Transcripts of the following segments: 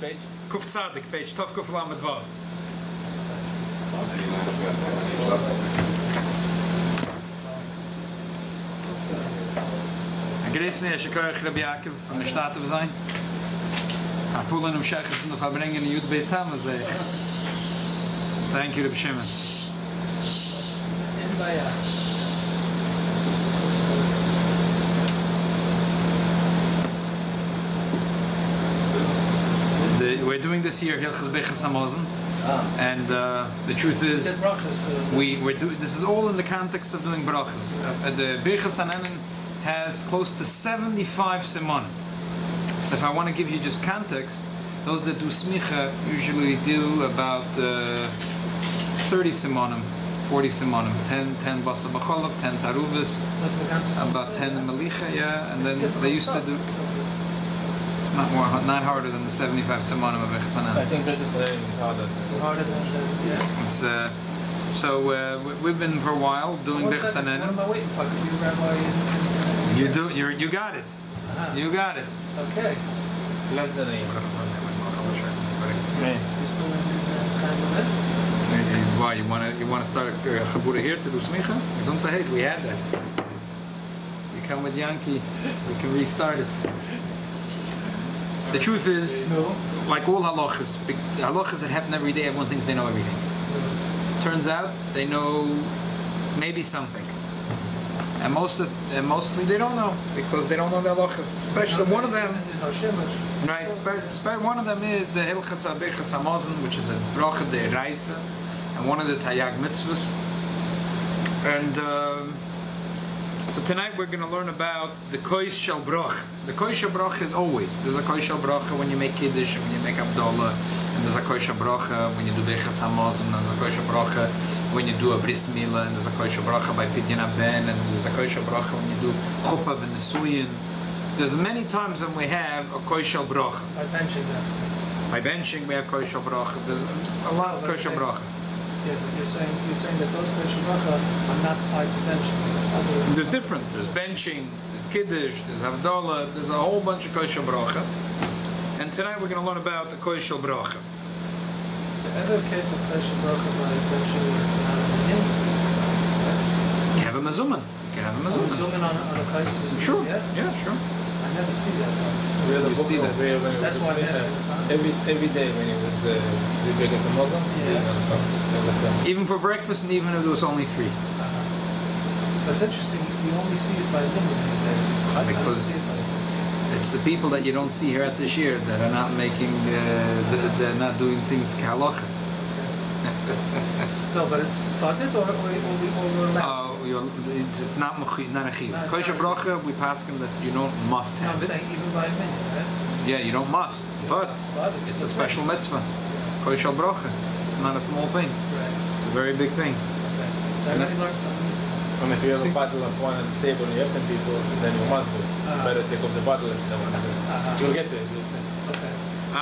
page? Kuf Tzadik, page Tov Kuf Lamed Vav. Ein größer ist der Koech Rabbi Yaakov von der Stadt zu sein. Im Schech ist noch verbringen in Jud Beis Tamas. Thank you, Rabbi Shimon. In We're doing this here, Hilchas Bechas Hamazon. Ah. And uh, the truth is, uh, we we're do, this is all in the context of doing brachas. Uh, the Birchas Hanenin has close to 75 simonim. So if I want to give you just context, those that do smicha usually do about uh, 30 simonim, 40 simonim, 10 10 basa b'cholav, 10 taruvis, What's the ganze about 10 melicha, yeah, and then they used to do. It's not more not harder than the 75 simonim of Birchas I think British learning is harder. It's harder than the, yeah. It's uh, so uh, we- we've been for a while doing so Birchas what's that? What am I waiting for? Could you rabbi You do you you got it. uh You got it. Okay. Less than a. You're still in uh, Why you wanna you wanna start uh, Chabura here to do smicha? Gesundheit, we had that. You come with Yankee, we can restart it. The truth is, like all halachas, halachas that happen every day, everyone thinks they know everything. Turns out they know maybe something. And most of, and mostly they don't know because they don't know the halachas. Especially one of them. Right, one of them is the Hilchas Abichas Hamazon, which is a bracha de Reise, and one of the Tayag mitzvahs. And um, so tonight we're going to learn about the Kois Shel Brach. The Kois Shel Brach is always. There's a Kois Shel Bracha when you make Kiddush, when you make Abdullah, and there's a Kois Shel Bracha when you do Hamazon, and there's a Kois Shel Bracha when you do a Bris Milah, and there's a Kois Shel Bracha by Pidyon Ben, and there's a Kois Shel Bracha when you do Chuppah v'Nesuyin. There's many times when we have a Kois Shel Bracha. By benching them. By benching, we have kosher bracha. There's a lot of kosher bracha. Yeah, but you're saying you're saying that those kosher are not tied to benching. Other There's different. There's benching, there's kiddush, there's havdalah, there's a whole bunch of kosher bracha. And tonight we're going to learn about the kosher bracha. Is there ever a case of kosher bracha by benching where it's not in? You have a mazuman. You can have a zoom in on, on a kosher. Sure. Yeah. Yeah, sure. I never see that. Though. We had a You see that. where when That's why I'm uh, asking. Every every day when it was uh, the biggest Muslim, Yeah. Even for breakfast, and even if there was only three. Uh-huh. But it's interesting. You only see it by limit these days. I, I don't Because- see it by. It's the people that you don't see here at this year that are not making, uh, the, they're not doing things kahalacha. No, but it's fadid or or, or, or we're allowed. Oh, you're, it's not mechi- not a chiyuv. No, Kosher bracha, we pass them that you don't must no, I'm have it. saying even by a minute, right? Yeah, you don't must, but But it's a special thing. mitzvah. Kosher bracha. It's not a small thing. Right. It's a very big thing. Okay. I already learned something new. And if you have See? a bottle of wine on the table and you have 10 people, then you must do. Ah. Better take off the bottle if you don't want to do. Uh-huh. You'll get to it, you'll see. This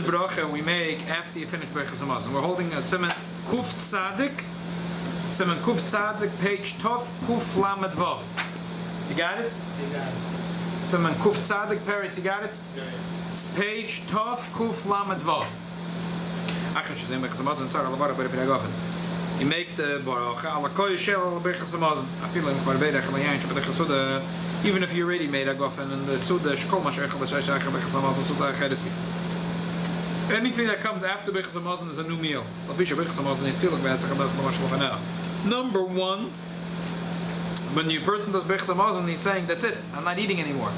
bracha we make after you finish bichas amazen. We're holding a simon kuf tzadik, simon kuf tzadik, page tov kuf lamed vav. You got it? You got it. Simon kuf tzadik, Paris, you got it? Page tov kuf lamed vav. Achar shesiyim bichas amazen tzarech lavara b're b'dagofen. You make the bracha al kosher al bichas amazen. I feel like for beidach al yain shabbat chasuda. Even if you already made a gofen and the suda shkol chedesi. Anything that comes after bichas amazen is a new meal. Number one, when the person does amazen, he's saying, that's it, I'm not eating anymore.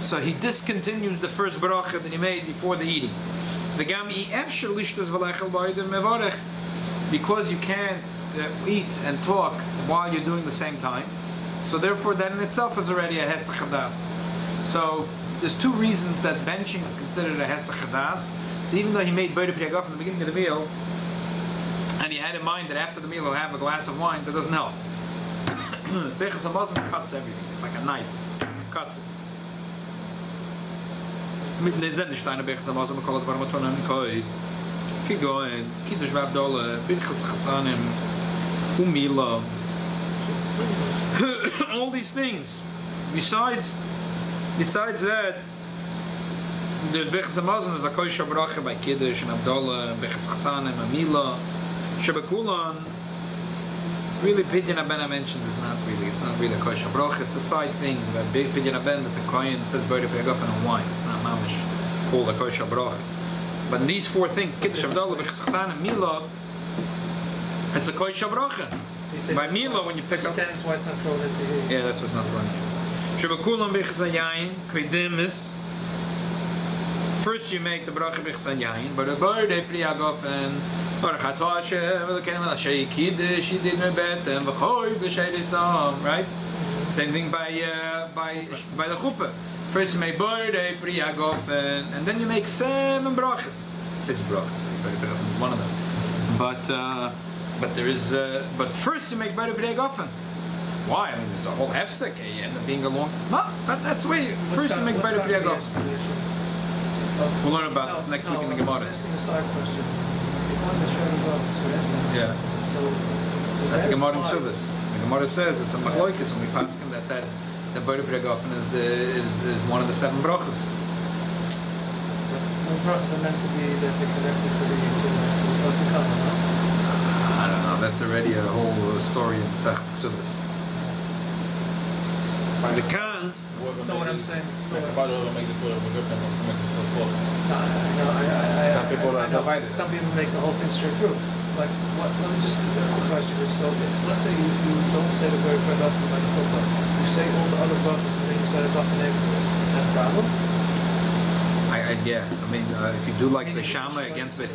So he discontinues the first bracha that he made before the eating. Because you can't uh, eat and talk while you're doing the same time. So therefore, that in itself is already a hesach hadas. So there's two reasons that benching is considered a hesach hadas. So even though he made Beit Priyagaf in the beginning of the meal, and he had in mind that after the meal he'll have a glass of wine, that doesn't help. Bechas Hamazon cuts everything. It's like a knife. Cuts it. Kigoen, Kiddush Vabdole, Birchas Chasanim, Umila. All these things. besides, besides that, there's Bechas Hamazon, there's a Koisha Bracha by Kiddush and Abdullah, Bechas Chasanim, Amila, Shebekulan, it's really Pidyon Aben I mentioned is not really, it's not really a Koisha Bracha, it's a side thing, but big Pidyon Aben that the Kohen says Bode Pregofen on wine, it's not mamish called a Koisha Bracha. But these four things, Kiddush, Abdullah, Bechas Chasanim, Mila, it's a Koisha Bracha. By Mila, when you pick up That's why it's not thrown into here. Yeah, that's what's not running. Shebekulam bichzayayin, kaidimis. First you make the bracha bichzayayin, but the birthday priyagofen, Baruch atah Hashem, v'lekenim el asher yikidish, yidid mebetem, v'choy b'shei disam, right? Same thing by, uh, by, by the chuppah. First you make birthday priyagofen, and then you make seven brachas. Six brachas, birthday priyagofen is one of them. But, uh, but there is, uh, but first you make better birthday priyagofen. Why? I mean, there's a whole hefsek. eh, You end up being along. No, but that's the way. First, that- you make better that priyagof. We'll learn about No, this next no, week in the I'm Gemara. asking a side question. If one the Shem goes, right? Yeah, So. that's a Gemara in imply- The Gemara says it's a machloikis and we pass him that that the better priyagofen is the is, is one of the seven brachas. Those brachas are meant to be that they're connected to the to the to the Kosi Kama, no? I don't know. That's already a whole uh, story in Masechus Ksubas. The Khan. Whoever No, what I'm it- saying. It for Some people I, are know, divided. Some people make the whole thing straight through. But what, let me just, a quick question. If so, if, let's say you, you don't say the word bread up by the chuppah, you say all the other brachas and then you say the bracha afterwards, is that a problem? I, I yeah. I mean, uh, if you do like Meaning Beshama it's against like-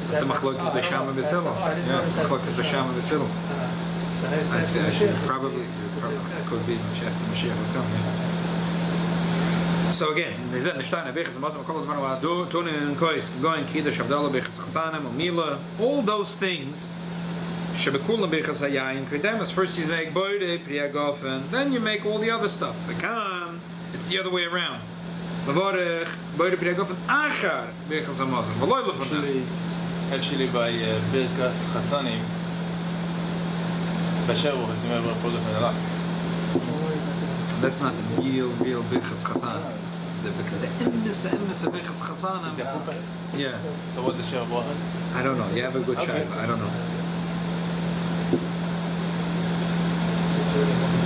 Beis Hillel, Is it's a that- machlokes I don't Beshama know. Beis That's the- Hillel. oh, I didn't Yeah, it's that that's machlokes the Beshama Beis So I think for probably, probably could be after Mashiach will come. Yeah. So again, wir sind nicht eine Bichas, was man kommt man war do Kois, going Kiddush Abdallah Bichas Chasanim und Mila, all those things. Shebekula Bichas Hayayin Kedemas. First you make Boide, Priyagofen, then you make all the other stuff. The Khan, it's the other way around. Levorech, Boide Priyagofen, Achar Bichas Hamazon. Von them. Actually, by uh, Birkas Chasanim, Basheru has never put it in the last. That's not the real, real Bichas Chasan. The, because the emes, emes of the Chasanim. chuppah? Yeah. So what the Shev was? I don't know. You have a good Okay. child. I don't know.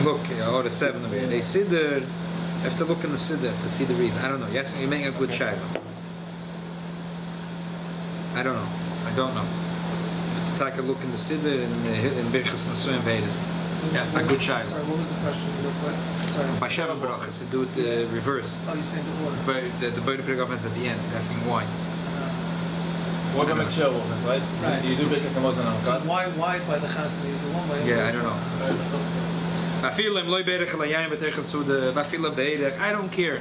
Look, uh, or the seven over here. They siddur. You have to look in the siddur to see the reason. I don't know. Yes, you're making a good Okay. child. I don't know. I don't know. You have to take a look in the siddur in the in Birchas Nasuim Vedas. Yes, a good child. Sorry, what was the question real quick? Sorry. By Sheva Brachas, to do it the reverse. Oh, you're saying the order. But the the Boyd Prigovans at the end is asking why. Uh, What about Shev right? Right. You do Birkas Hamazon on So Kas. why, why by the chasna you do one way? Yeah, I don't know. Afilim loy berech layayim b'teichel suda. Afilim berech. I don't care.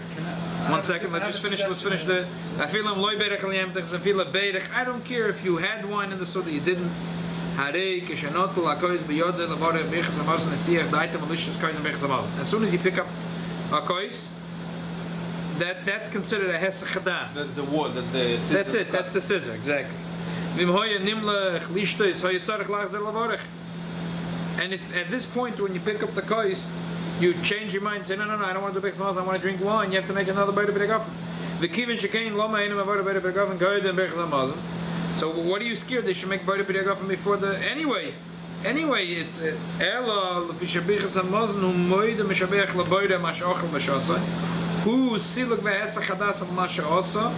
Can I- I One second, let's just finish. Let's finish the. I loy berech liyam techs. I feel a berech. I don't care if you had wine in the soda, you didn't. Harei kishanot kol hakoyz biyodel lavore bechas hamazon nesiach daita malicious koyz bechas hamazon. As soon as you pick up a koyz, that that's considered a hesach chadas. That's the word. That's the. scissor That's it. That's the scissor. Exactly. Vim hoye nimlech lishtois hoye tzarech lachzer lavorech. And if at this point when you pick up the kois, you change your mind say, no, no, no, I don't want to do Bechzamaz, I want to drink wine, you have to make another Beir B'Degafen. The Kivin Shekain, Loma Einim, Avodah Beir B'Degafen, Goyed and Bechzamaz. So what are you scared? They should make Beir B'Degafen before the... Anyway, anyway, it's... Uh, Ela, Lefi Shabichas HaMazon, Hu Moide Meshabeach Laboide Mashachel Hu Siluk Vehesa Chadas Al Mashasa,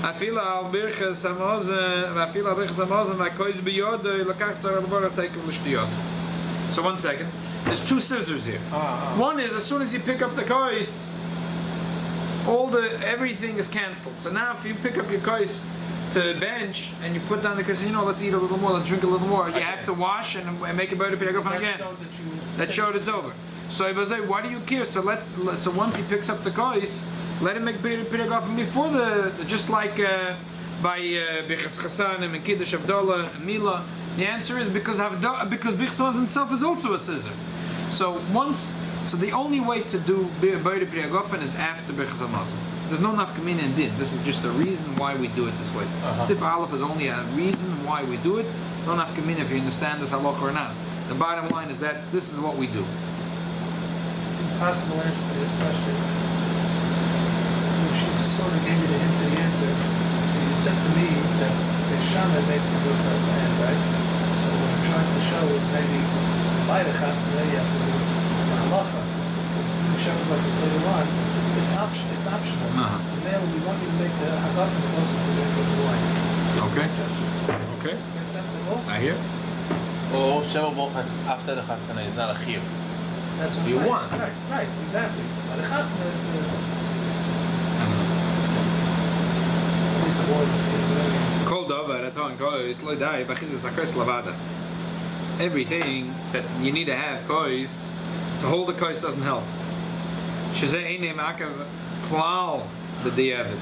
Afila Al Birchas HaMazon, Afila Al Birchas HaMazon, Vakoiz Biyodo, Lekach Tzara Laboide Tekel Mishtiyasa. So one second. There's two scissors here. Ah, One is as soon as you pick up the kois, all the everything is cancelled. So now if you pick up your kois to bench and you put down the kois, you know, let's eat a little more, let's drink a little more. You have to wash and, and make a better That again. showed that you. That showed is over. So I was like, why do you care? So let, so once he picks up the kois, let him make Piragaf before the, the just like uh, by uh, Bichas Chasanim and Kiddush Abdullah and Mila. The answer is because Havda, because Bichas itself is also a scissor. So once, so the only way to do Beire Priyagofen is after Bichas Hamazon. There's no nafkamina in din. This is just a reason why we do it this way. Uh-huh. Sif Aleph is only a reason why we do it. There's no nafkamina if you understand this halacha or not. The bottom line is that this is what we do. possible answer to this question. She just sort of gave me the hint to the answer. So you said to me that the shaman makes the book of the hand, right? So what I'm trying to show is maybe by the chasana you have to do the halacha. Doing shaman like this later on, it's, it's option, it's optional. Uh-huh. So male, we want you to make the halacha closer to the the wine. Just a Okay. suggestion. Okay, Makes sense at all? I hear. Or Sheva Brochas after the Chasana is not a chiyuv. That's what I'm You saying. want. Right, right, exactly. By the chasana, it's a, at least a word. Kol davar at home kois lo dai bachidus hakos lavada. Everything that you need to have kois to hold the kois doesn't help. Shazeh einim akav klal the diavad.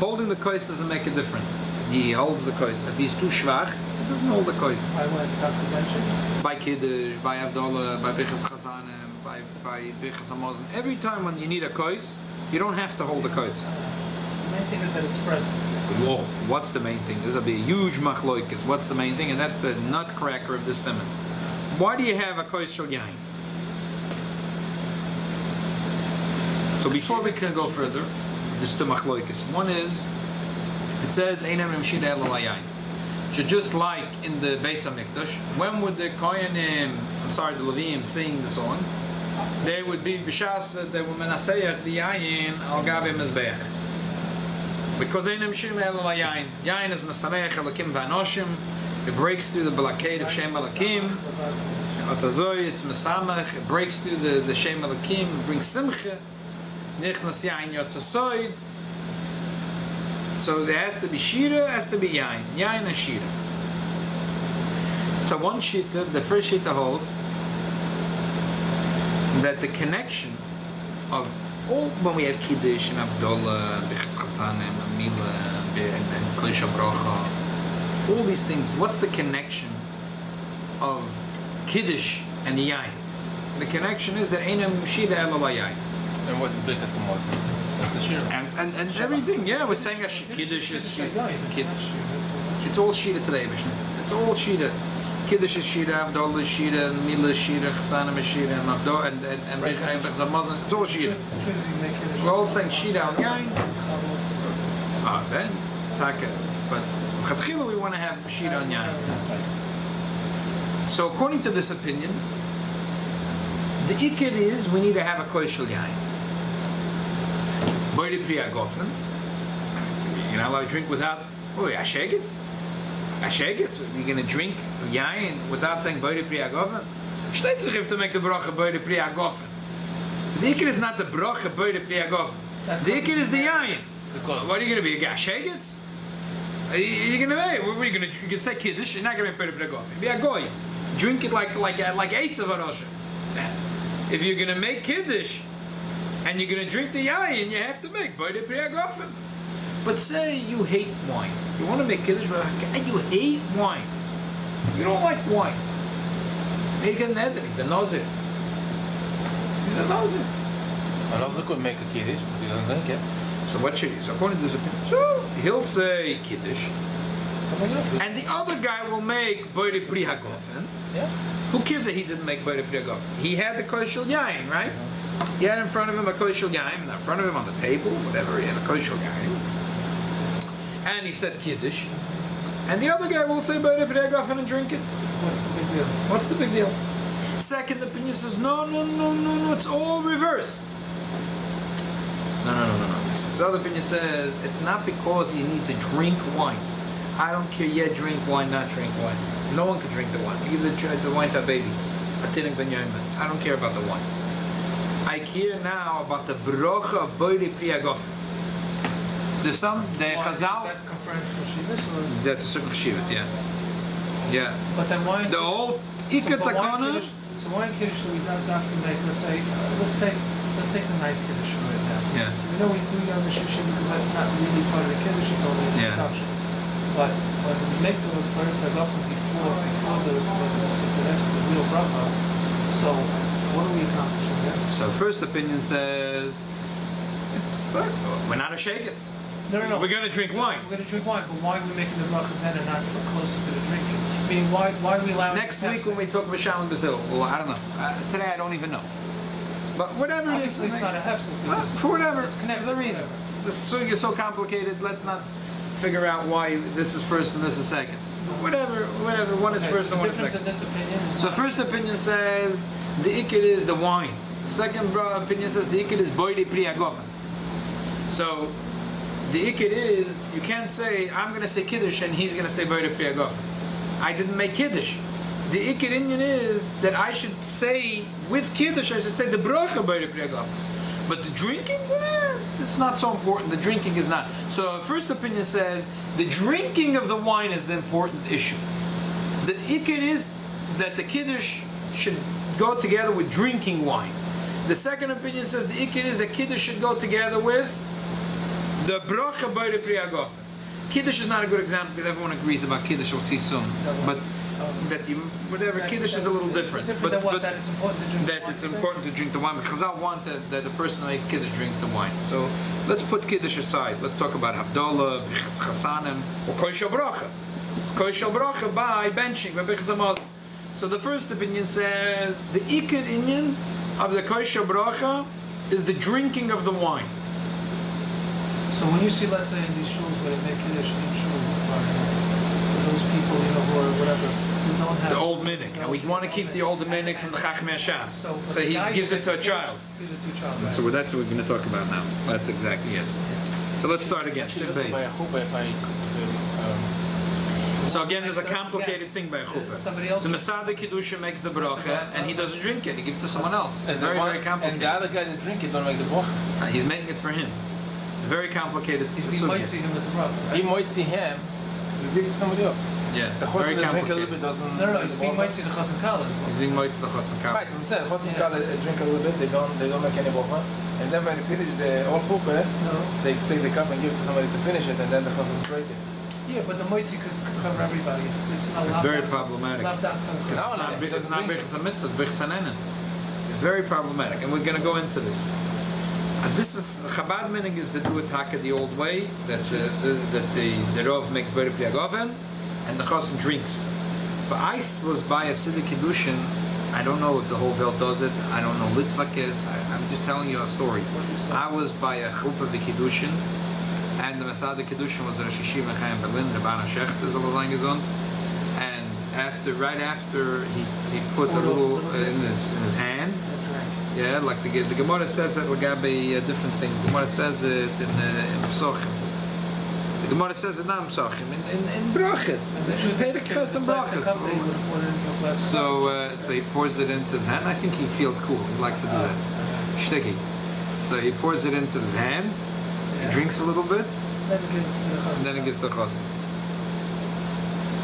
Holding the kois doesn't make a difference. He holds the kois. If he's too schwach, he doesn't hold the kois. I went Dr. mentioned. By kiddush, by abdullah, by bichas chazanim, by by bichas. Every time when you need a kois, you don't have to hold the kois. The main thing is that it's present. Whoa, what's the main thing? This will be a huge machloikas. What's the main thing? And that's the nutcracker of the simon. Why do you have a kois shel yain? So before we can go further, there's two machloikas. One is, it says, Einam. So just like in the Beis HaMikdash, when would the Koyanim, I'm sorry, the Leviim sing the song? They would be b'shas that they were menaseyach the yayin al gabe mizbeach. Because Einam Shim El Yain. Yain is mesameach elakim v'anoshim. It breaks through the blockade of Shem Elakim. Atazoy, it's mesamach. It breaks through the, the Shem Elakim. It brings simcha. Nichnas yain yotzasoid. So there has to be shira, has to be yain. Yain and shira. So one shita, the first shita holds that the connection of all when we have kiddush and abdullah, bichas chasanim, amila, and and kodesh bracha, all these things. What's the connection of kiddush and yain? The connection is that ain't shira ela yain. And what is Birkas Hamazon? That's the shira. And, and, and everything, yeah, we're saying that Kiddush is, Kiddush is. It's Kid- not shira, it's all Shida today, Mishnah. It's all Shida. Kiddush is Avdollah is Shida, and Mila is Chasanim is Shida, and and, and, and Right. Bechayim, Bechzamazan, it's all so- Shida. Which one does he make Kiddush? We're all saying Shida al Yain, ah, then, Taka. But, Chatchila, we want to have Shida al Yain. So, according to this opinion, the Ikir is we need to have a Koishal Yain. Boide Priya Gofen. You're not allowed to drink without. Oh, yeah, Ashegets? Ashegets? You're going to drink Yain without saying Boide Priya Gofen? Steht sich if to make the bracha Boide Priya Gofen. The Ikir is not the bracha Boide Priya Gofen. The Ikir is the Yain. What are you going to be? A Ashegets? You're going to be. What are you going to You can say Kiddush, you're not going to be Boide Priya Gofen. Be a Goy. Drink it like like uh, like Esav Arosha. If you're going to make Kiddush, and you're gonna drink the yayin, you have to make Boide Priya Gofen. But say you hate wine. You want to make Kiddush, but you hate wine. You don't like wine. Make a neder. He's a Nazir. He's a Nazir. I also could make a Kiddush, but he doesn't drink it. So what should he? So according to this opinion, so he'll say Kiddush, and the other guy will make Boide Priya Gofen. Yeah. Who cares that he didn't make Boide Priya Gofen? He had the Koshel Yain, right? Mm-hmm. He had in front of him a Koshel Yain, in front of him on the table, whatever, he had a Koshel Yain. And he said Kiddush. And the other guy will say Boide Priya and drink it. What's the big deal? What's the big deal? Second opinion says, no, no, no, no, no, it's all reverse. No, no, no, no, no. This, other opinion says it's not because you need to drink wine. I don't care, yeah, drink wine, not drink wine. No one can drink the wine. Give the, the wine to a baby. A tinik ben yomen. I don't care about the wine. I care now about the brocha of boide priya gofen. There's some, the Why? Chazal, That's confirmed for that's a certain cheshivas, yeah. Yeah. But then why? The So, why takana, So why in Kiddush do we not have to make, let's say, uh, let's take, let's take the ninth Kiddush right now. Yeah. So we know we do Yom Shisha because that's not really part of the Kiddush, it's only an Yeah. introduction. But when we make the Baruch Hagafen before, before the, the, the, the next, the real bracha, so what are we accomplishing there? So first opinion says But we're not a shakets. No, no, no. We're gonna drink wine. We're gonna drink wine, but why are we making the bracha then and not closer to the drinking? Meaning, why, why are we allowing? Next the week when we talk about Shalom Brazil, well, I don't know. Uh, today I don't even know. But whatever it is, Obviously, it's not a hefsek Well, for whatever, it's connected. there's a reason. This is so complicated. Let's not figure out why this is first and this is second. Whatever, whatever. One is Okay, first so and one is difference second. in this opinion is So first opinion says the ikid is the wine. Second bro- opinion says the ikid is boide priagofen. So the ikid is you can't say I'm gonna say kiddush and he's gonna say boide priagofen. I didn't make kiddush. The ikid Indian is that I should say with kiddush I should say the bracha priagofen. But the drinking, eh, it's not so important. The drinking is not. So first opinion says the drinking of the wine is the important issue. The ikid is that the kiddush should go together with drinking wine. The second opinion says the ikid is that kiddush should go together with the bracha by the priyagofen. Kiddush is not a good example because everyone agrees about kiddush. We'll see soon, but that you whatever kiddush is a little different. Different but, what but that it's important to drink. that wine, it's so- important to drink the wine because I want that, that the person who makes kiddush drinks the wine. So let's put kiddush aside. Let's talk about havdalah, bichas chasanim, or koishel bracha. Koishel bracha by benching by bichas. So the first opinion says the ikid inyan of the koishel bracha is the drinking of the wine. So when you see, let's say, in these shuls where they make kiddush in shul for, for those people, you know, who are whatever, who don't have The old minik, and we want to keep the old minik from the chachmei Shas. So, but So the he gives it to a child. Gives it to a child. Right? So that's what we're going to talk about now. That's exactly it. So let's start again. Actually, Sid also Beis. by a chuppah, if I um, So again, there's a complicated yeah. thing by a chuppah. Somebody else. The Masada Kedusha makes the bracha, and he doesn't drink it. He gives it to someone else. and the Very, one- very And the other guy that drink it don't make the bracha. He's making it for him. It's very complicated. He's sugya. being might see him with the brother. He might see him, you give it to somebody else. Yeah, The very chosn that drink a little complicated. bit doesn't. No, no, no. make He's the being bracha. might see the chassan kala. He's being moitz the chosn Right, kal. I'm saying, chosn Yeah. kala drink a little bit, they don't, they don't make any bracha. And then when they finish the whole chuppah, eh, No. they take the cup and give it to somebody to finish it, and then the chosn break it. Yeah, but the moitzi could, could cover everybody. It's it's not. It's lav very dafka- problematic. lav dafka Because No, it's no, not, he bi- it's doesn't not drink it. bichas mitzvah, it's bichas hanenin. Very problematic, and we're going to go into this. Uh, this is Chabad meaning is to do attack the old way that uh, the, that the the Rov makes priagoven, and the Chosin drinks. But I s- was by a Siddur Kiddushin. I don't know if the whole Welt does it. I don't know Litvakis. I, I'm just telling you a story. I was by a chuppah of the Kiddushin, and the Mesader Kiddushin was Rosh Yeshiva in Chaim Berlin, Rabbana Shechter is Alazangazon. And after, right after, he, he put a a little uh, in his in his hand. Yeah, like the the Gemara says that Lagabe a different thing. The Gemara says it in uh, in Pesachim. The Gemara says it not in Pesachim, in in, in brachas. And the truth is, if it was and a plastic brachas. cup, they would have poured it into a plastic So uh, so he pours it into his hand. I think he feels cool. He likes to do that. Shticky. So he pours it into his hand. He drinks a little bit, Then it gives to the chassan. then he gives the.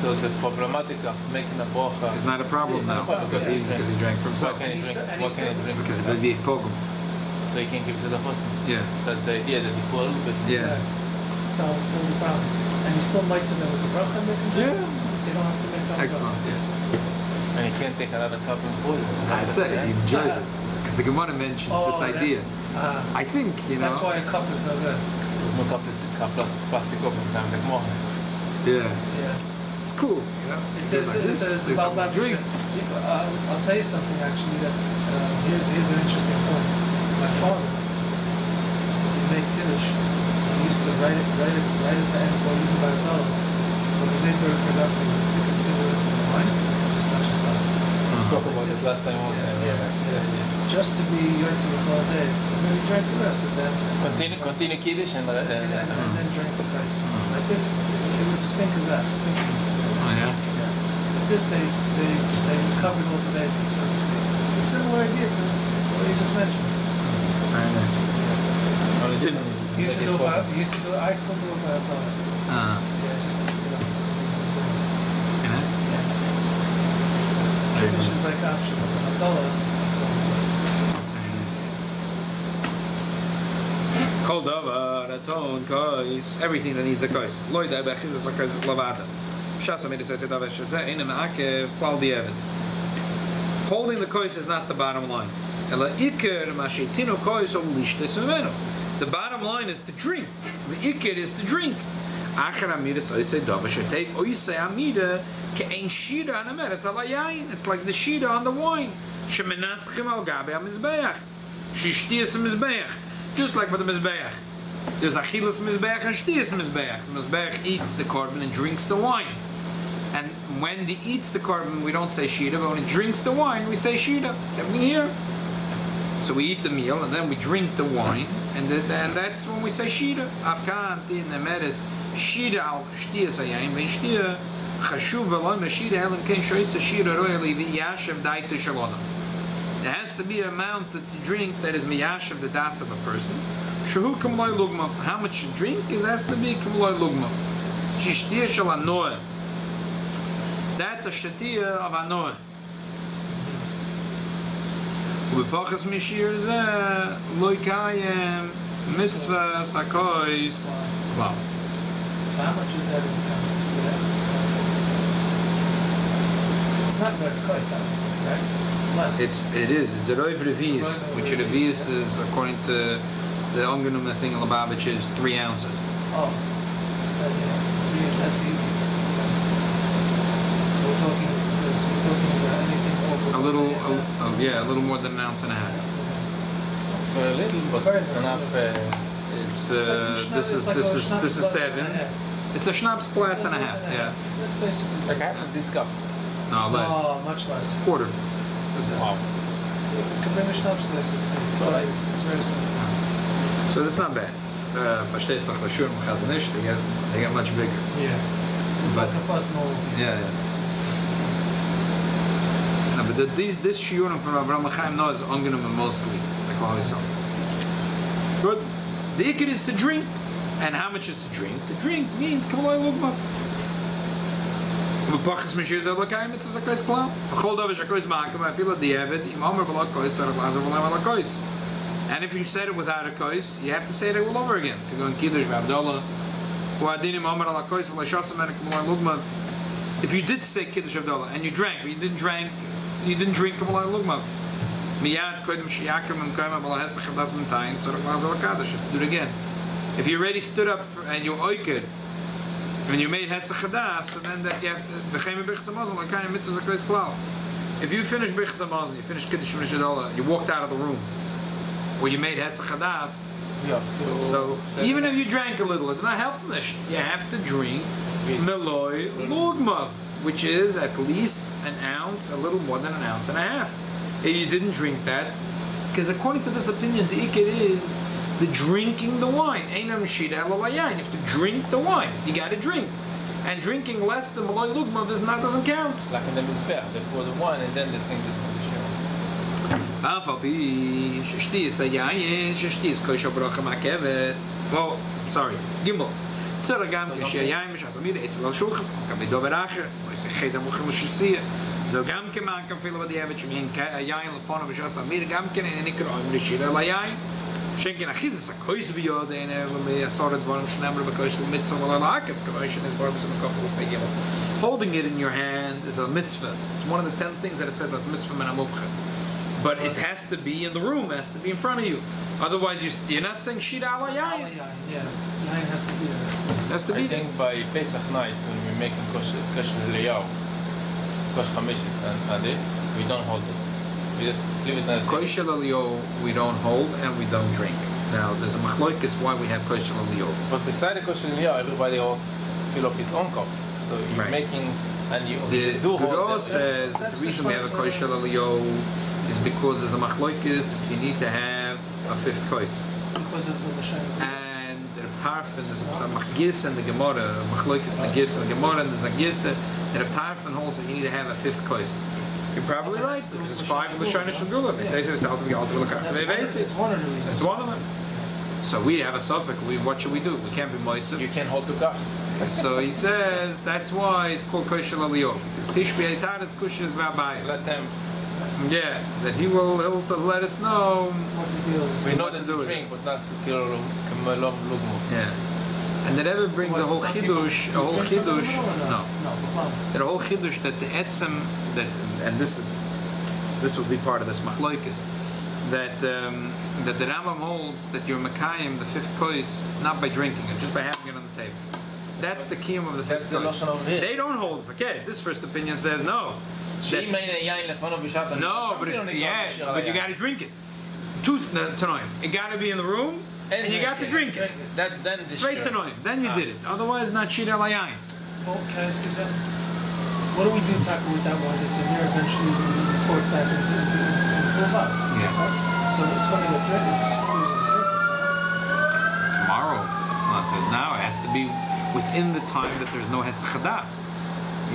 So the problematic of making a bracha. It's not a problem now a problem, because he because he drank for What himself. can he drink? still- What can he drink? Because it will be a pogrom. So he can give it to the husband. Yeah, That's the idea that he pour a little bit. yeah, Solves all the problems. And you still might them with the bracha and they can drink. yeah. They don't have to make that Excellent. Yeah. And he can't take another cup and pour it. I said he enjoys it because the Gemara mentions Oh, this idea. Ah, I think you know. that's why a cup is no good. There's no cup, It's the cup, plastic, plastic cup in time, like more. Yeah, Yeah. It's cool. You know, It's, It goes it's, like it's, this, it's about a that drink. uh, I'll tell you something actually that uh, here's, here's an interesting point. My father, he made kiddush. He used to write it, write it, write it the end or even by a fellow. When he made Baruch Rav, he would stick his finger into the wine, just touch his tongue. We spoke about this last time also. Yeah, yeah, yeah. Just to be Yotze B'chol days. And then he drank the rest of that. Continue, continue Kiddush and, uh, And, then- uh, and then drank the price. Like this, it was a spinkazaf, spinkaz. Oh yeah. Yeah. With this, they, they, they covered all the bases, so to speak. It's a similar idea to what you just mentioned. Very nice. Sim- different- He used to do it it, he used to do it, I still do it by Abdullah. Uh, Yeah, just, you know, because he's his way. very nice. Yeah. Nice. is like optional, Abdullah, so. Very nice. Kol davar, aton, everything that needs a da a lavada. Davar. Holding the kois is not the bottom line. Ela om lishtes. The bottom line is to drink. The iker is to drink. Acher amida so say davar shetei oise amida ke ein shira an ameres ala yain. It's like the shira on the wine. Shemenaschim al gabe amizbeach. She shtias mizbeach. Just like with the mizbeach. There's achilas mizbeach and shtias mizbeach. Mizbeach eats the korban and drinks the wine. And when he eats the korban, we don't say shida, but when he drinks the wine, we say shida. Same thing here. So we eat the meal and then we drink the wine, and, th- and that's when we say shida. Afkan in the shida al shtia sayim ben shtia chashuv v'lo meshida elam ken shoytza shida royally v'yashem daita shalom. There has to be an amount that you drink that is miyashav the das of a person. Shahu kamloy lugma. How much you drink is has to be kamloy lugma. Shishtia shal anoah. That's a shatia of anoah. ובפוחס משיר זה לא יקיים מצווה סקויס כלל. So how much is that in ounces today? It's not red course, obviously, right? It's less. It's, it is, a Roiv Revius, which a Revius is, according to the Ongenum thing in Lubavitch, is three ounces. Oh, so that, yeah, that's easy. So we're talking, so we're talking about anything over. A little, one and half a, ounce. a- yeah, a little more than an ounce and a half. It's very little, but it's enough. Uh, It's, It's uh, a schnapp- this is, this is, this is glass and a seven. half. It's a schnapps glass and a half, yeah. That's basically. like half of this cup. No, less. Oh, much less. Quarter. This is, Wow. You can bring a schnapps it's, it's all right, it's very simple. so that's not bad. Uh, versteht sich der Schur, Chazon Ish, they get, they get much bigger. Yeah. But- talking fast normal people. Yeah, yeah. No, but the, these, this shiurim from Avraham Chaim Naeh is ongenim mostly, like all this. Good. The ikid is to drink. And how much is to drink? To drink means kamalai lugma. L'kayim mitzvah zakais klam. B'chol davar shakos ma'akim ha'afila di'evid im omer b'la kois tzarech lazav v'lem ala kois. And if you said it without a kois, you have to say it all over again. Go in Kiddush v'Abdullah. If you did say Kiddush Abdullah and you drank, but you didn't drink, you didn't drink Kabbalah Lugma. Miyad. You Do it again. If you already stood up and you oiked, and you made hesach chadas, so then that you have to v'cheim b'chas hamazon l'kayim mitzvah zakreis klal. If you finish b'chas hamazon, you finish Kiddush Abdullah, you walked out of the room, where you made hesach chadas, You have to. so even if you drank a little, it's not helpful. You have to drink. Meloy Lugmav, which is at least an ounce, a little more than an ounce and a half. If you didn't drink that, because according to this opinion, the ikid is the drinking the wine. You have to drink the wine. You got to drink. And drinking less than Malay Lugma does not doesn't count. Like in the Mizbeh, they pour the wine and then they sing this from the shir. Oh, sorry. Gimel. Tzaragam kshiyaim shasamir etz al shulchan kam dover acher ois khedam khum shisia so gam keman kan fil vad yevet shmin ka yain lefon vishas amir gam ken in nikro im shira la yain schenken achizis a kois vi yod ein evle a sort of dvarim shnemre bekois u mitzvah mal alakev kavoishin is barbas in a couple of pegimel holding it in your hand is a mitzvah. It's one of the ten things that I said that's mitzvah men amuvcha but it has to be in the room has to be in front of you. Otherwise you, you're not saying shira ala yayin yeah. Yayin has to be there. Has to be I think by Pesach night when we're making kosher kosher liyao kosher chamishit and, and this we don't hold it. We just leave it at Koishel aliyah we don't hold and we don't drink. Now, there's a machloikis why we have koishel aliyah. But beside the kosher liyao, everybody else fill up his own cup. So you're Right. making and you, The you do hold Torah says the reason we have a for- koishel aliyah is because there's a machloikis if you need to have a fifth kois. Because of the Mashiach. and the Tarfon is some Machgis and the Gemara, Machloikis and the Gis and the Gemara and there's a Gis that the Tarfon holds that you need to have a fifth kois. You're probably right because it's five of the Shana Shabdulim. It says it's ultimately ultimately That's one of the- It's one of the reasons. It's one of them. So we have a suffix. We what should we do? We can't be moisef. You can't hold two cups. So he says that's why it's called kosher aliyot because Tishbi Eitar is kosher vabayis. Let them. Yeah, that he will he'll let us know. What deal is. We know What to to do drink, but not to kill lugmu. Yeah, and that ever brings So a whole chidush. A whole drink from the chidush. No. No, B'chlam. that whole chiddush that the etzem that, and this is this will be part of this machloikis, that um, that the Rambam holds that you're Makayim, the fifth kois, not by drinking it, just by having it on the table. That's the kiyum of the fifth kois. They don't hold. Forget it. This first opinion says no. That, no, but if, yeah, but you got to drink it. Tooth tonight. It got to be in the room. And, and you got to drink it. That's then. Straight to Then you did it. Otherwise, not shira layayin. Okay, excuse me. What do we do tackle with that wine that's in there? Eventually, we report back into into into, into a bottle. Yeah. So it's going to get drank. It's slowly going to drink. Tomorrow, it's not the, now. It has to be within the time that there's no hesachadas.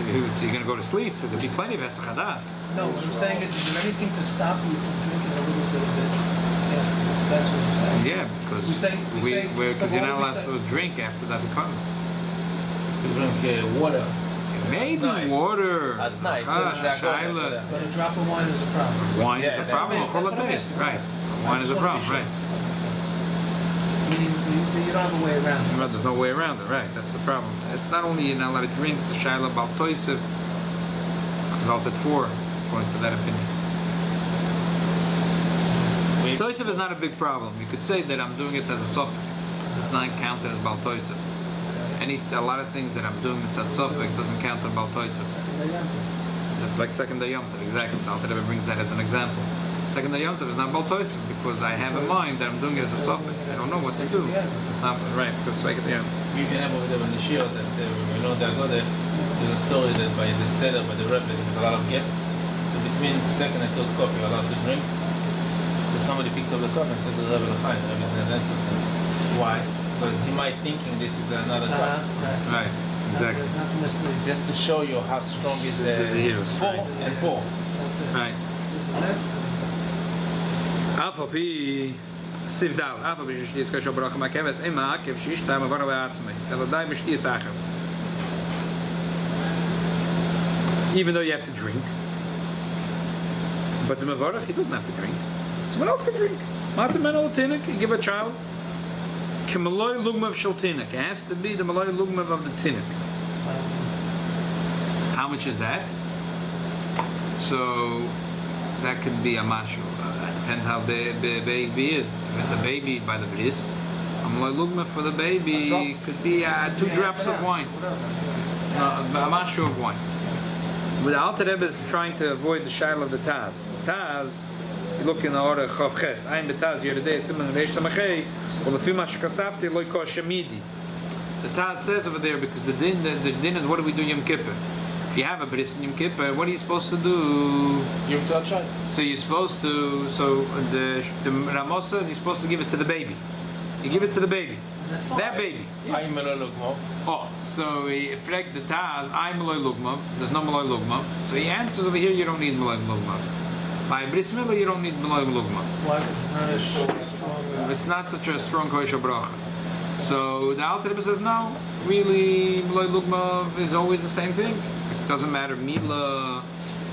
You, you're going to go to sleep. There'll be plenty of hesachadas. No, what I'm saying is, is there anything to stop you from drinking a little bit of it afterwards? That's what I'm saying. Yeah, because We say- we say- because you're not allowed to drink after that economy. You drink uh, water. Maybe night. water. At night, But a drop of wine is a problem. Wine Yeah, is a problem. what I mean. That's what I habeis, mean. right? Wine is a problem, sure. right? You, you don't have a way around it. Well, there's no way around it, right? That's the problem. It's not only you're not allowed to drink, it's a shaila about toisiv. Because at four, according to that opinion. Toisiv is not a big problem. You could say that I'm doing it as a suffix, because it's not counted as Bal Toisiv. Any, a lot of things that I'm doing at suffix doesn't count as Bal Toisiv. Like second day Yom exactly. The Alter Rebbe brings that as an example. Second day Yom is not Bal Toisiv because I have in mind that I'm doing it as a suffix. I don't know what to do. It's not right because second day We can have over there in the shir that uh, know that go there. There's a story that by the seder by the rebbe there was a lot of guests. So between second and third cup you're allowed to drink. So somebody picked up the cup and said to the rebbe, "Fine, the rebbe didn't answer. Why? Because he might thinking this is another Uh, cup. right. Right, exactly. Not to, not to mislead. Just to show you how strong is the The zeros, four right. and four. That's it. Right. This is it. אף על פי סיף דל, אף על פי ששתיס קשר ברוך מהכבש, אין מעקב שישתה מבר בעצמי, אלא די בשתיס אחר. Even though you have to drink, but the Mavarach, he doesn't have to drink. Someone else can drink. Matamen al tinnik, you give a child. Kemaloi lugmav shel tinnik. It has to be the maloi lugmav of the tinnik. How much is that? So that could be a mashu. Uh, it depends how big the baby is. If it's a baby by the bris, a maloi lugmav for the baby could be uh, two drops of wine. whatever. A mashu of wine. But the Alter Rebbe is trying to avoid the shadow of the Taz. The Taz, you look in the order Chav Ches, Ein Betaz, Yeridei, Simon, Reish Tamachei, well, if you mash kasafti, loy kosh midi. The Taz says over there, because the din, the, the din is, what do we do Yom Kippur? If you have a bris in Yom Kippur, what are you supposed to do? Give to a. So you're supposed to, so the, the Ramos says you're supposed to give it to the baby. You give it to the baby. That's fine. That baby. I'm a look. Oh, so he fragt the Taz, I'm Malay Lugmav, there's no Malay Lugmav. So he answers over here, you don't need Malay Lugmav. By Bris Milah, you don't need Malay Lugmav. Why? It's not sh- strong. uh, It's not such a strong Kosher Bracha. So the Alter Rebbe says, no, really, Malay Lugmav is always the same thing. It doesn't matter, Mila,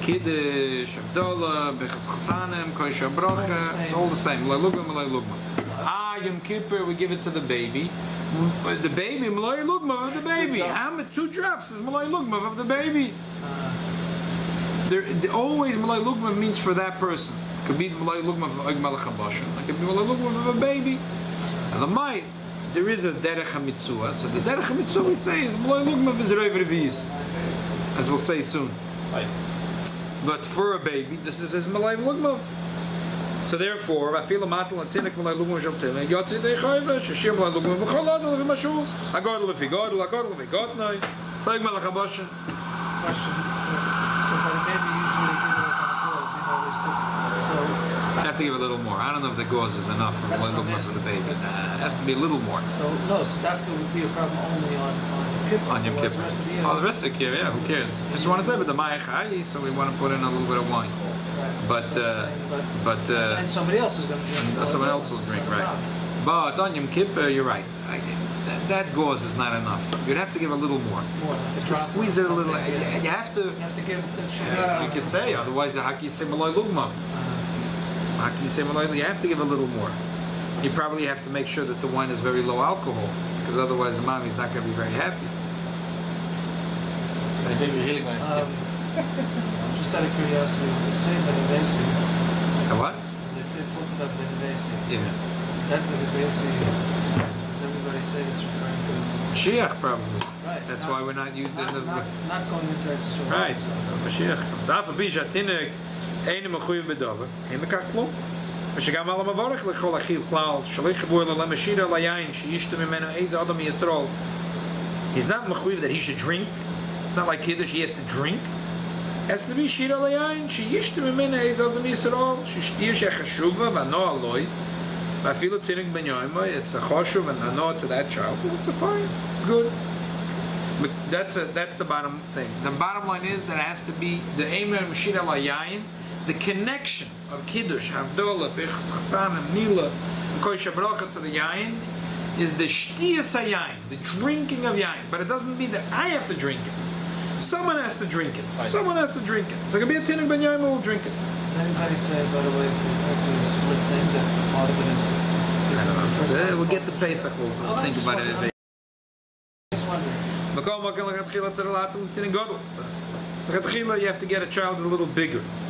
Kiddush, Abdullah, Bechaz Chasanim, Kosher Bracha, it's all the same. Malay Lugmav. Ah, Yom Kippur, we give it to the baby. The baby, Malay Lugmav of the baby. How many two drops is Malay Lugmav of the baby? There, the- always Malay Lugmav means for that person. It Could be Malay Lugmav of Oig Malach HaBashan. It could be Malay Lugmav of a baby. And the might, there is a Derech HaMitzua. So the Derech HaMitzua we say is Malay Lugmav is Reiv Revis. As we'll say soon. But for a baby, this is his Malay Lugmav. So therefore, I feel a matal and tinik malay lugmav shel tinik. Yotzi dei chayva, shashir malay lugmav b'chol adol lefi mashu. Agod lefi god, agod lefi god noi. Toig malach haboshen. question. So, but maybe usually they give it like on a pause, you know, they still. So. I have to give a little more. I don't know if the gauze is enough for That's malay what of the baby. That's- it has to be a little more. So no, so would be a problem only on on Yom Kippur. On Yom Kippur. The rest of the year. Oh, the rest of the year, yeah, who cares? Just want to say, but the Maya Chayi, so we want to put in a little bit of wine. But, uh, But- uh, and somebody else is going to drink. someone else will drink, It's not a right? But on Yom Kippur, you're right. I, that, that gauze is not enough. You'd have to give a little more. More, You have to squeeze it a little. You, yeah. you have to. You have to give the Yes, you can say. Otherwise, can you say malay lugmav? How can you say malay? You have to give a little more. You probably have to make sure that the wine is very low alcohol, because otherwise, the mommy's not going to be very happy. The baby really gonna skip. Um, just out of curiosity, when they say Benedesi, The what? when they say talk about Benedesi, Yeah. that Benedesi, does everybody say it's referring to? Mashiach probably. Right. That's not- why we're not using Not, the. not, not going into Eretz Yisrael. Right. So- Mashiach. Zaf a bisha tinek. Eine mechuyev bedover. Ein mekach klum. ושגם על המבורך לכל אחיו כלל, שלא יחבו אלו למשירה ליין, שישתו ממנו איזה אדם מישראל. He's not mechuyev that he should drink. It's not like Kiddush, he has to drink. has to be shira ליין, שישתו ממנו איזה אדם מישראל, ששתהיה שחשובה והנוע לוי, ואפילו תינוק בן יומו, it's a choshuv and a noah to that child, it's a fine, it's good. But that's a, that's the bottom thing. The bottom line is that it has to be the Eimer Mashir al Yayin, the connection of Kiddush, Havdolah, Birchas Chassanim, Nila, and to the Yain is the Shtiyas Yain, the drinking of Yain. But it doesn't mean that I have to drink it. Someone has to drink it. Someone has to drink it. So it can be a Tinuk Ben Yain who will drink it. Does anybody say, by the way, if it's a split thing, that part of it is... is the uh, we'll get the Pesach, we'll oh, think about it a bit. It. You have to get a child a little bigger.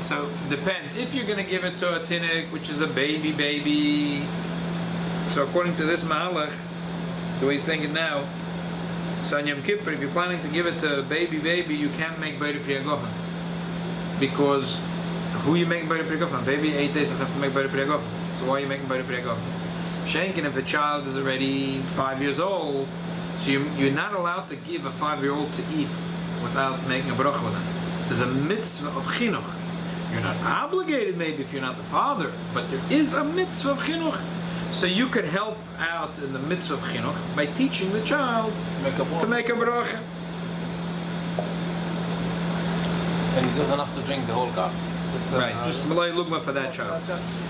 so depends. If you're gonna give it to a tinnik which is a baby baby. So according to this mahalach the way he's saying it now so Yom Kippur if you're planning to give it to a baby baby you can't make Beit Priyagofen because who you making Beit Priyagofen baby eight days have to make Beit Priyagofen so why are you making Beit Priyagofen Shankin if a child is already five years old so you, you're not allowed to give a five-year-old to eat without making a bracha with them. There's a mitzvah of chinuch. You're not obligated maybe if you're not the father, but there is a mitzvah of chinuch. So you could help out in the mitzvah of chinuch by teaching the child Make to make a bracha. And he doesn't have to drink the whole cup. Just, uh, Right, just malay lugma for that child.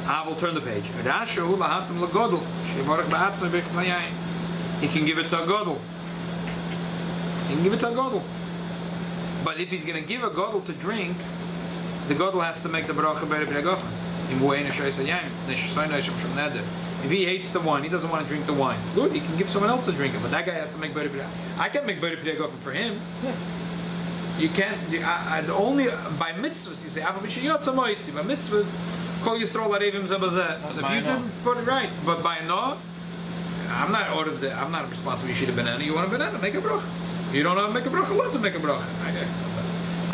I will turn the page. Rasha hu lahatim lagodol. Shevarach ba'atzma b'chas hayayin. He can give it to a godel. He can give it to a godel. But if he's going to give a godel to drink, the godel has to make the bracha better b'regofen. Oh, in buena shoysa yayin. Neshasoyna yishem shum neder. If he hates the wine, he doesn't want to drink the wine. Good, he can give someone else a drink it, but that guy has to make better b'regofen. I can make better b'regofen oh, for him. You can't. You, I, I, the only by mitzvahs you say "Ava b'shiyotza moitzi." By mitzvahs, kol yisrael arevim zabazeh. So if you didn't put it right, but by no, I'm not out of the. I'm not responsible. You should a banana. You want a banana? Make a bracha. You don't know how to make a bracha. Learn to make a bracha. Can't.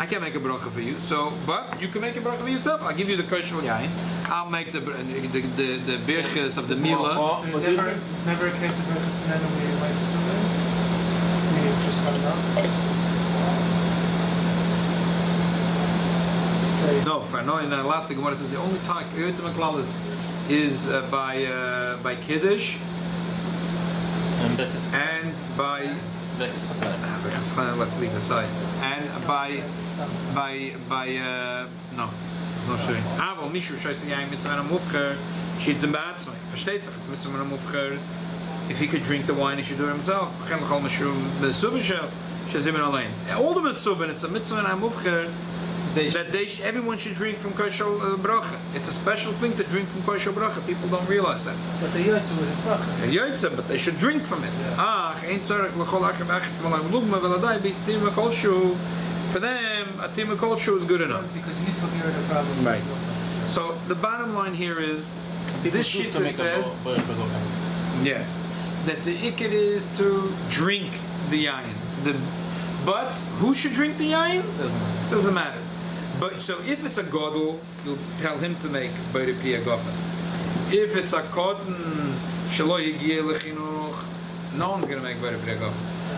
I can't make a bracha for you. So, but you can make a bracha for yourself. I'll give you the kosher yain. I'll make the the the, the birchas of the mila. Oh, So but never, drink- there's never a case of Berchus and then where you might something? You just found out? Say, No, for no in a lot the Gemara says the only time Yotze Maklal is is uh, by uh, by kiddush And Beckes. and by Beckes Chassan. Let's leave aside. And by by by uh, no no schön aber mishu scheiße ja mit seiner mufker shit dem baats versteht sich mit seiner mufker if he could drink the wine he should do it himself. All the subin it's a mitzvah and mufker They that they sh- everyone should drink from kosher uh, bracha it's a special thing to drink from kos shel bracha people don't realize that But the Yotze with his bracha. Yaitza, but they should drink from it. Yeah. Ah, ein tzarech l'chol achim achim malam lugma veladai bitim kol. For them, a tim kol shu is good enough. Because you took care of the problem. Right. So the bottom line here is, this choose shit to make says bo- bo- begofen. yes, that the ikid is to drink the yain. The, but who should drink the yain? Doesn't matter. Doesn't matter. But so if it's a godel, you'll tell him to make Beire Pia Gofen. If it's a katan, Shalo Yigia Lechinuch, no one's going to make Beire Pia Gofen.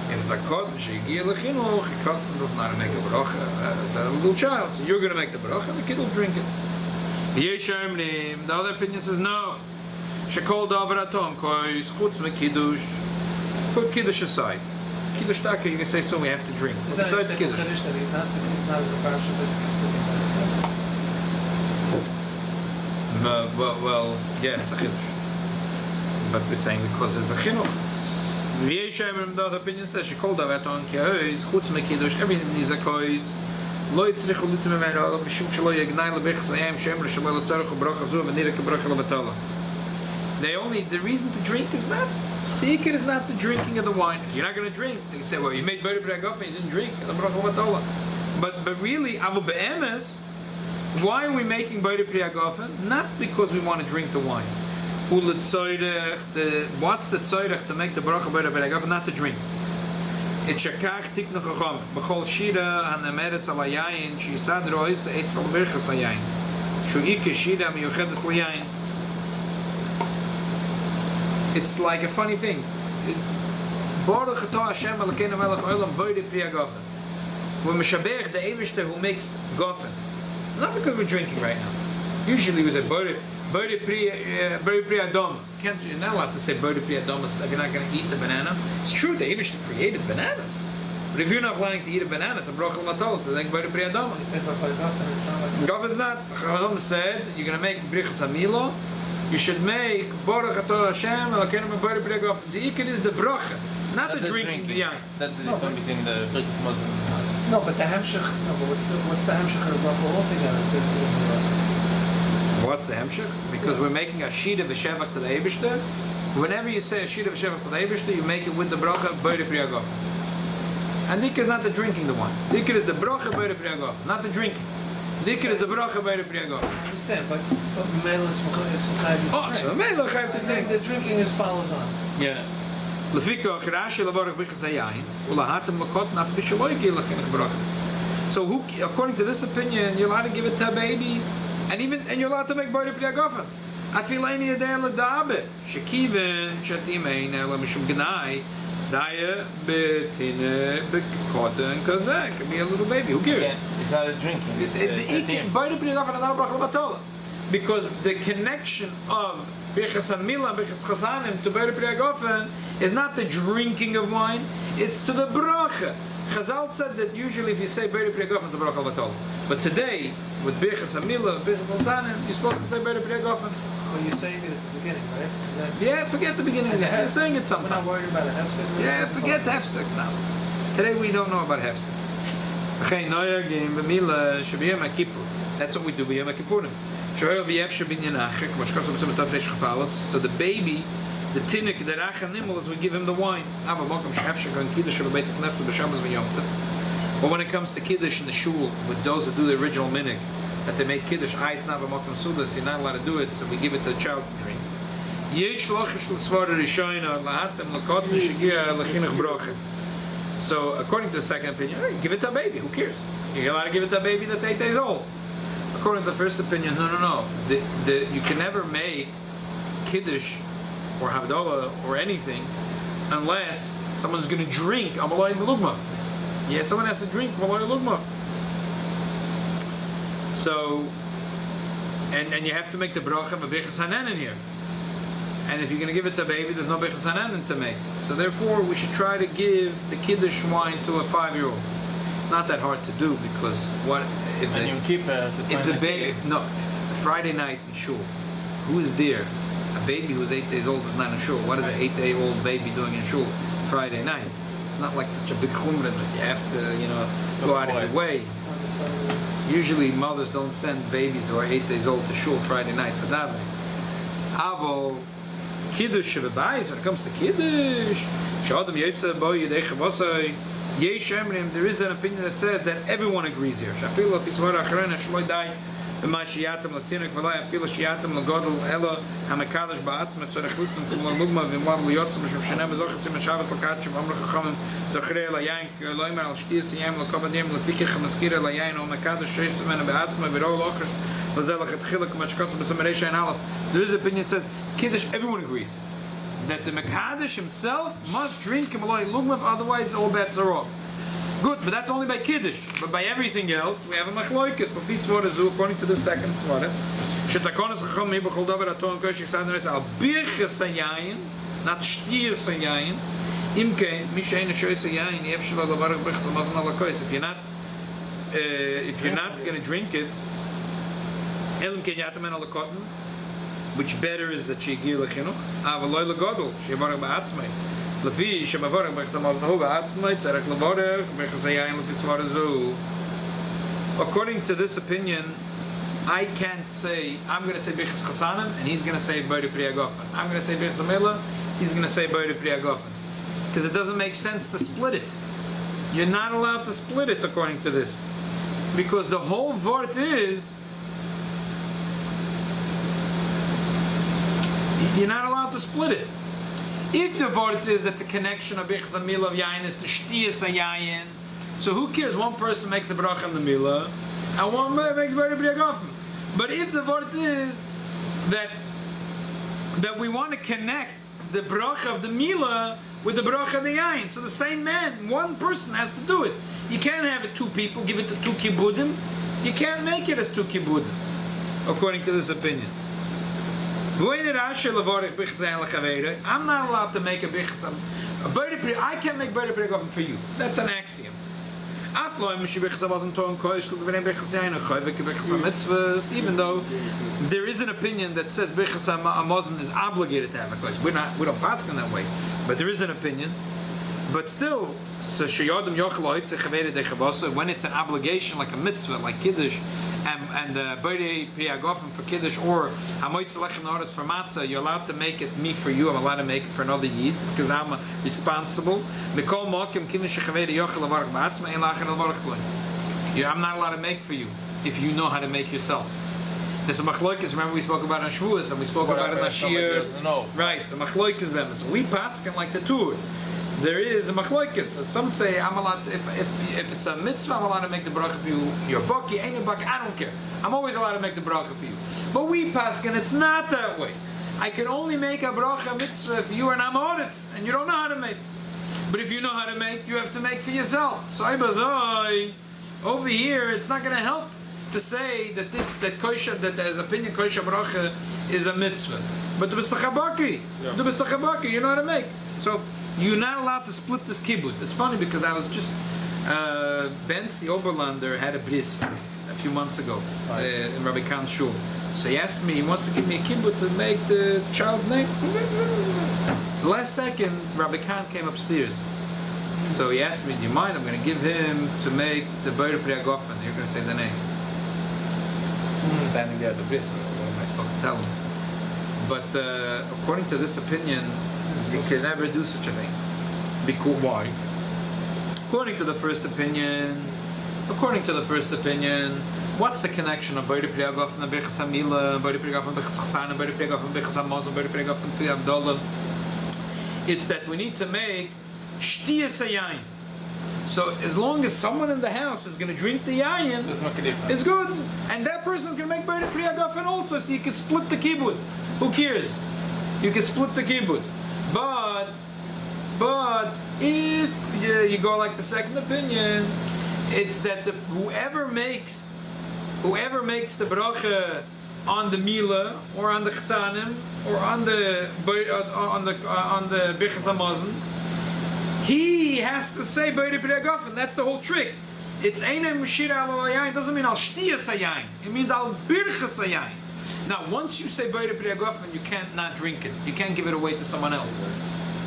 If it's a katan, Shigia Lechinuch, a katan doesn't know how to make a bracha, uh, the little child. So you're going to make the bracha, and the kid will drink it. The other opinion says no. Shekol Davar Atom, Kois, Chutz Me Kiddush. Put Kiddush aside. Kiddush Taka, you can say so, we have to drink. Besides a Kiddush. That he's not, he's not parsha, Uh, well, well, yeah, it's a chiddush. But we're saying because it's a chinuch. V'yesh Emrim, the other opinion says, shekol davet on ki ha'oiz, chutz me kiddush, everything needs a koiz. לא יצריך ליטם ממנו, אלא משום שלא יגנאי לברכס הים שאמר שלא לצורך וברכה זו ונראה כברכה לבטלה. They only, the reason to drink is not The ikir is not the drinking of the wine. If you're not going to drink, they say, well, you made Boide Pri Agofen, you didn't drink. But, but really, Avu Be'emes, why are we making Boide Pri Agofen? Not because we want to drink the wine. Ule Tzoyrech, the, what's the Tzoyrech to make the Bracha Boide Pri Agofen? Not to drink. את שכח תקנו חכם, בכל שירה הנאמרת על היין, שיסד רויס אצל ברכס היין. שהוא איקה שירה מיוחדת ליין. It's like a funny thing. Baruch atah Hashem Elokeinu melech olam boide pri agofen. we're Meshabech, the Eivishter who makes gofen. Not because we're drinking right now. Usually we say boide Bode pri, eh, pri adom. Can't, you're not allowed to say bode pri adom if you're not going to eat the banana. It's true, the Abish created bananas. But if you're not planning to eat a banana, it's a brochel matol to think bode pri adom. You said by Gofen, it's not like Gof is not. Chacham said, you're going to make brichas amilo. You should make Baruch Atah Hashem Elokeinu me bode pri gof. The ikid is the brocha, not the Not drinking the yain. That's the No, difference between the Birkas Muslim and No, but the Hemshech, no, but what's the, what's the Hemshech of the Bracha altogether to, to the What's the hemshich? Because we're making a sheet of a shevach to the Eibishter. Whenever you say a sheet of a shevach to the Eibishter, you make it with the bracha Bode Pri Agofen. And Dikr is not the drinking the wine. Dikr is the bracha Bode Pri Agofen, not the drinking. Dikr is the bracha Bode Pri Agofen. I understand, but, but Mela, it's Mechai, it's Mechai. Oh, so Mela Chayv I'm to say. the drinking is follows on. Yeah. So who, according to this opinion, you're allowed to give it to a baby, and even and you're allowed to make body pri agofen. Afileni yadei ladabe, shekiven shatimein ela mishum gnai, daya betine bekota and kazek. It could be a little baby. Who cares? Yeah, it's not a drinking. It- It's it- a- the a ik- thing. Beide Pri Agafen are not a bracha l'batola. Because the connection of Birchas Hamila, Birchas Chazanim to Beide Pri Agafen is not the drinking of wine, it's to the bracha. Chazal said that usually if you say Beide Pri Agafen, it's a bracha l'batola. But today, with Birchas Hamila, Birchas Chazanim, you're supposed to say Beide Pri Agafen. Well, you're saying it at the beginning, right? Then- Yeah, forget the beginning of that. You're saying it We're not sometime. worried about a Hefsek. Yeah, forget Hefsek now. Today we don't know about Hefsek. Okay, noyagim b'mila shabiyam kippur. That's what we do b'yom kippurim. Shoyel v'yev So the baby, the tinnik, the rachan nimel, is we give him the wine. Ava mokum shef shagon kiddush of a basic nefsa b'shabbos v'yom tov. But when it comes to kiddush in the shul, with those that do the original minik, that they make kiddush, ah, it's not b'mokum sudas, you're not allowed to do it, so we give it to the child to drink. So, according to the second opinion, give it to a baby. Who cares? You're allowed to give it to a baby that's eight days old. According to the first opinion, no, no, no. The, the, you can never make kiddush or havdalah or anything unless someone's going to drink amalai lugmaf. Yeah, someone has to drink amalai lugmaf. So, and and you have to make the bracha of bechas hanan in here. And if you're going to give it to a baby, there's no bechas hanan to make. So therefore, we should try to give the kiddush wine to a five-year-old. It's not that hard to do because what if And the, you keep uh, to if the baby no Friday night in shul, who is there? A baby who's eight days old is not in shul. What is an eight-day-old baby doing in shul Friday night? It's, it's not like such a big chumrah that you have to, you know, go out of your way. Usually mothers don't send babies who are eight days old to shul Friday night for davening. Avo kiddush when it comes to kiddush, shadam yetsa bo yidei chavosai. There is an opinion that says that everyone agrees here. Shafilo pisvar acharena shloi dai b'ma shiyatam latinik v'lai afilo shiyatam lagodol elo hamakadosh ba'atzma tzorech lutum kum lugma v'mlav liyotzim b'shem shenem v'zochim v'shavas lakatshim v'amr chachamim zochrei layayin loimer al shtiyas yam lakabadim lefikich hamaskira layayin o makadosh sheish tzemena ba'atzma v'ro lochash v'zelach et chilak machkotz. There is opinion says everyone agrees that the Mekadesh himself must drink Kamaloi Lugmav, otherwise all bets are off. Good, but that's only by Kiddush. But by everything else, we have a Machloikis. But this Zu, according to the second Svara, Shetakonis Chacham Mibach Holdover Aton Kosh Yisad Neres Al Birches Hayayin, not Shtiyas Hayayin, Imkein, Mishayin Shoyes Hayayin, Yev Shalom Lavarach Birches. If you're not, uh, if you're not going to drink it, Elim Ken Yatamen Ala which better is that שהגיע לחינוך, אבל לא לגודל, שיברך בעצמי. לפי שמברך בחסמות הו בעצמי, צריך לברך בחסי יין לפי סברה זו. According to this opinion, I can't say, I'm going to say Birchas Chasanim, and he's going to say Bode Pri Agofen. I'm going to say Birchas Amela, he's going to say Boyd Priyagofen. Because it doesn't make sense to split it. You're not allowed to split it according to this. Because the whole vort is you're not allowed to split it. If the vort is that the connection of and Mila of Yain is to Shtiyas Yayin, so who cares? One person makes the bracha on the Mila, and one makes Boyd Priyagofen. But if the vort is that that we want to connect the bracha of the Mila with the bracha of the Yain. So the same man, one person has to do it. You can't have it two people, give it to two kibbudim. You can't make it as two kibbudim, according to this opinion. I'm not allowed to make a bichas. A I can't make bird oven for you. That's an axiom. Even though there is an opinion that says Bichas Hamazon is obligated to have a kosh. We're not, we don't pass in that way. But there is an opinion. But still, so sheyodem yochel oitze de when it's an obligation like a mitzvah, like kiddush, and and uh, the bode priyagofen for kiddush or hamoitze lechem noretz for matzah, you're allowed to make it me for you. I'm allowed to make it for another yid because I'm uh, responsible. Mikol mokim kiddush shechavede yochel avarach ba'atzma ein lachen avarach I'm not allowed to make for you if you know how to make yourself. There's a machloikis. Remember we spoke about on Shavuos and we spoke about it in Ashir. Right, so machloikis bem. So we pass like the Tur. There is a machloikis. Some say I'm allowed. If, if if it's a mitzvah, I'm allowed to make the bracha for you. Your buck, you ain't a buck. I don't care. I'm always allowed to make the bracha for you. But we pass and it's not that way. I can only make a bracha mitzvah if you are not audit and you don't know how to make. But if you know how to make, you have to make for yourself. So I over here, it's not going to help to say that this that kosher that there's opinion kos shel bracha is a mitzvah. But the bistachabaki, the bistachabaki, you know how to make. So you're not allowed to split this kibbut. It's funny because I was just uh, Benzi Oberlander had a bris a few months ago right. uh, in Rabbi Khan's shul. So he asked me, he wants to give me a kibbut to make the child's name. The last second, Rabbi Khan came upstairs. So he asked me, do you mind? I'm going to give him to make the Beir Priyagofen. You're going to say the name standing there at the bris. What am I supposed to tell him? But uh, according to this opinion, you can never do such a thing. Because why? According to the first opinion, according to the first opinion, what's the connection of Bari Priyagof and Birchas Hamila, Bari Priyagof and Birchas Chassan, and Bari Priyagof and Birchas Amos, and Bari Priyagof and Havdalah? It's that we need to make Shtiyas Sayayin. So as long as someone in the house is going to drink the yayin, it's good. And that person is going to make Beit Priyagafen also, so you can split the kibbut. Who cares? You can split the kibbut. But, but if you, you go like the second opinion, it's that the, whoever makes, whoever makes the bracha on the mila or on the chesanim or on the uh, on the uh, on the bichas he has to say B'Regafen. That's the whole trick. It's Einem Shira Al Yain doesn't mean Al Shtiyas Yain. It means Al Birchas Yain. Now, once you say Beire B'Regafen, you can't not drink it. You can't give it away to someone else.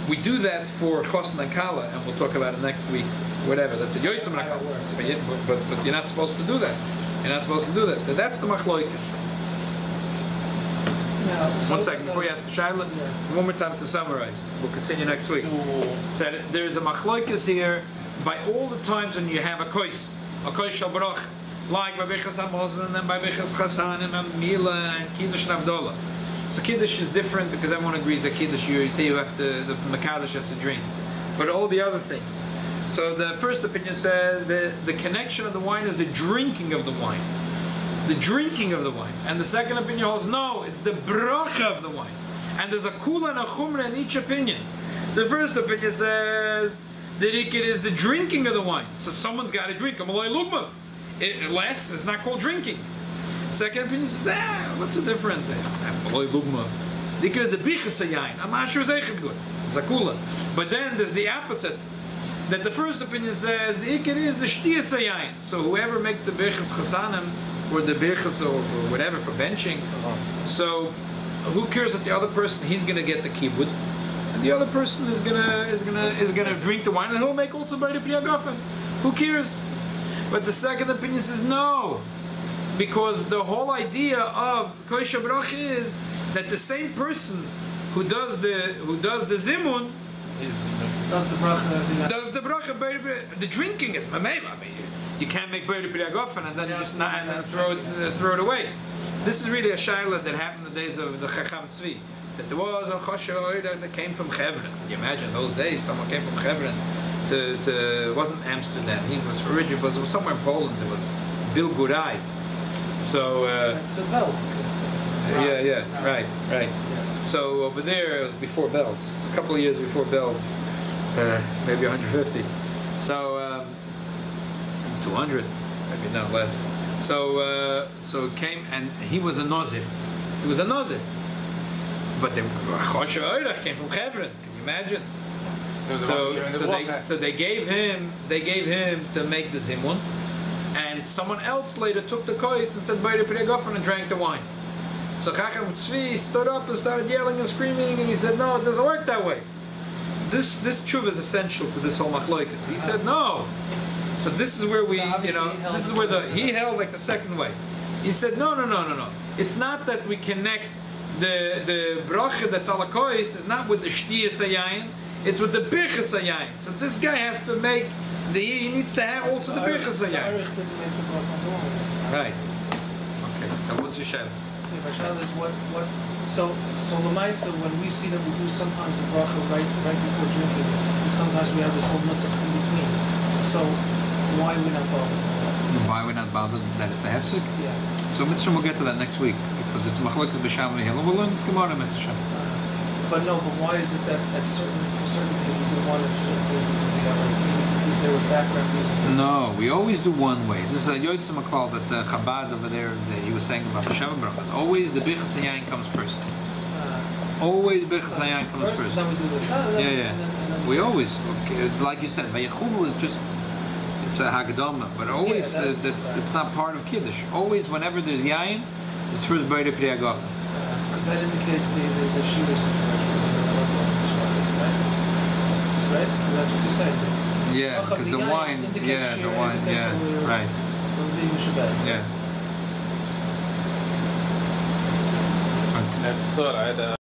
We do that for Chosn and we'll talk about it next week. Whatever. That's a Yoitzim but, but, but you're not supposed to do that. You're not supposed to do that. That's the Machloikis. One second before you ask Shaila, one more time to summarize. We'll continue next week. Said there's a machloikas here by all the times when you have a kois, a kois shalbarach, like by Bichas Hamozan and by Bichas Chasan and Mila and Kiddush and Avdollah. So Kiddush is different because everyone agrees that Kiddush you, you have to, the Makadish has to drink. But all the other things. So the first opinion says that the connection of the wine is the drinking of the wine the drinking of the wine. And the second opinion holds no, it's the bracha of the wine. And there's a kula and a chumra in each opinion. The first opinion says the it is the drinking of the wine. So someone's got to drink. Amalai It Less is not called drinking. Second opinion says, ah, what's the difference? Because the bichas yain. I'm not sure it's good. It's a kula. But then there's the opposite. That the first opinion says the ikir is the shtiyas yain. So whoever make the bichas chasanim or the birchas or for whatever for benching. So who cares that the other person he's gonna get the kibbut, and the other person is gonna is gonna is gonna drink the wine and he'll make also by the priyagafen. Who cares? But the second opinion says no, because the whole idea of kos shel brach is that the same person who does the who does the zimun Does the bracha does the bracha the drinking is mamela. I mean, you, can't make Beir Pri Agofen and then Yeah. just not and then throw it uh, throw it away. This is really a shaila that happened in the days of the Chacham Tzvi. That there was a chosher that came from Hebron. Can you imagine those days? Someone came from Hebron to, to it wasn't Amsterdam. He was originally, but it was somewhere in Poland. It was Bilgurai. So uh, bells. yeah, yeah, right, right. So over there, it was before belts. A couple of years before belts, uh, maybe 150. So um, 200, maybe not less. So uh, so it came, and he was a Nazir. He was a Nazir. But the Oirach came from Hebron. Can you imagine? So, the So, one- so the they bracha- so they gave him they gave him to make the zimun, and someone else later took the kois and said "Bayre Priyagofen" and drank the wine. So Chacham Tzvi stood up and started yelling and screaming, and he said, "No, it doesn't work that way. This this truth is essential to this whole machloikas." He said, "No." So this is where we, So you know, this is where the he held like the second way. He said, "No, no, no, no, no. It's not that we connect the the bracha that's ala kois is not with the shtiyas hayayin. It's with the birchas hayayin. So this guy has to make the he needs to have also the birchas hayayin. Arich didn't make the bracha normal. Right. Okay. Now what's your shadow? If I shall is what what so so Lamaisa when we see that we do sometimes the bracha right right before drinking, and sometimes we have this whole nusach in between. So why are we not bothered? Why we're not bothered that it's a hefsek? Yeah. So Mitzvah will get to that next week because it's machlokes b'sham and We'll learn this Gemara Mitzvah. But no, but why is it that at certain for certain things we do one and for things we do the other? Is there a background reason? No, we always do one way. This is a Yotzim Maklal that uh, Chabad over there, that he was saying about the Shabbat Bracha. Always the Birchas Hayayin comes first. Uh, Always Birchas Hayayin comes first, first. then we do the shana, Yeah, yeah. And then, and then We always, okay, like you said, Vayichulu is just, it's a Hagdama, but always, Yeah, that- uh, that's, right. it's not part of Kiddush. Always, whenever there's Yayin, it's first Bayre Priya Gofen. Because that indicates the, the, the shooter situation. Right? That's right? Because that's what you said. Yeah, because the wine, yeah, the wine, yeah, that right, We're being Shabbat. yeah. That's the. I had a